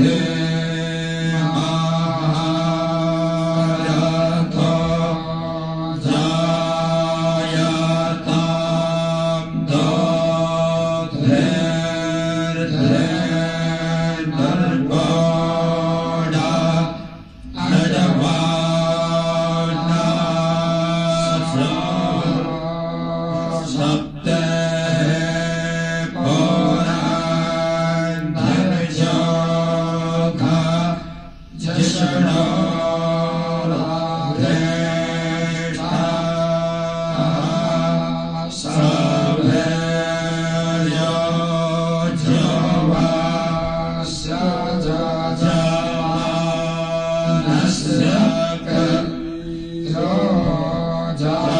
Amen. नश्यकर्यो जा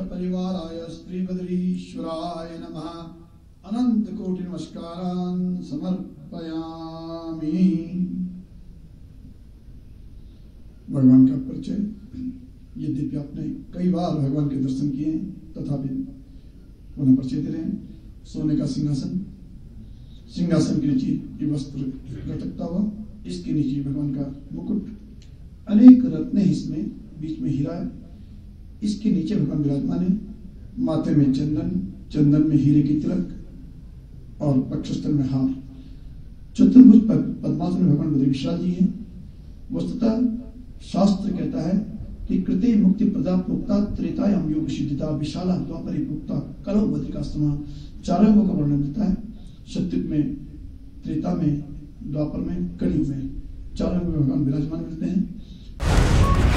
परिवार आय सपरिवाराय श्रीभद्रीश्वराय नम। अनंत कोटि नमस्कार समर्पयामी। भगवान का परिचय। यद्यपि आपने कई बार भगवान के दर्शन किए हैं, तथापि पुनः परिचय दे रहे हैं। सोने का सिंहासन। सिंहासन के नीचे ये वस्त्र लटकता हुआ, इसके नीचे भगवान का मुकुट। अनेक रत्न इसमें, बीच में हीरा है। इसके नीचे भगवान विराजमान है। माथे में चंदन चंदन में हीरे की तिलक और पक्षस्थल में हार। चतुर्भुज पद्मासन में भगवान बद्री मिश्रा जी हैं। वस्तुतः शास्त्र कहता है कि कृते मुक्ति प्रदा पुक्ता त्रेतायाम योग सिद्धता विशाला द्वापरि प्रोक्ता कलौ समान चार अंगों का वर्णन देता है। सत्य में, त्रेता में, द्वापर में, कलयुग में। चार अंगों में भगवान विराजमान मिलते हैं।